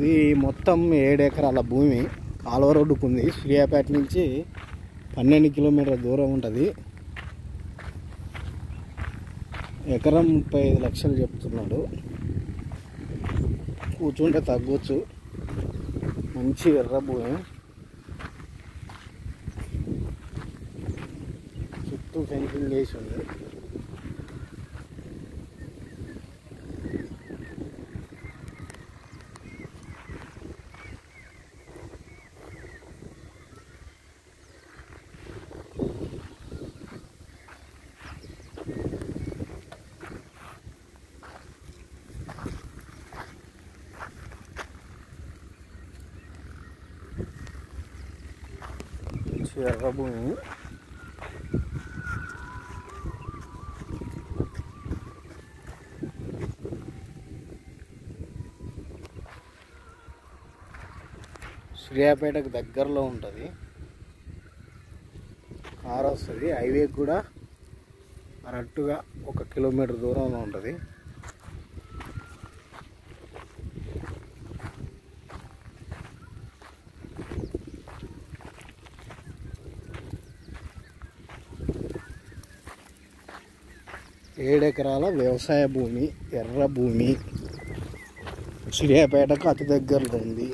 ఇది మొత్తం ఏడు ఎకరాల భూమి. కాలువ రోడ్డుకు ఉంది సూర్యాపేట నుంచి పన్నెండు కిలోమీటర్ల దూరం ఉంటుంది. ఎకరం ముప్పై ఐదు లక్షలు చెప్తున్నాడు. కూర్చుంటే తగ్గొచ్చు. మంచి ఎర్ర భూమి. చుట్టూ ఫెన్సింగ్ వేసి ఉంది. మంచి ఎర్ర భూమి సూర్యాపేటకు దగ్గరలో ఉంటుంది. కార్ వస్తుంది. హైవే కూడా కరెక్ట్గా ఒక కిలోమీటర్ దూరంలో ఉంటుంది. ఏడెకరాల వ్యవసాయ భూమి ఎర్ర భూమి. సూర్యాపేటకు అతి దగ్గరలో ఉంది.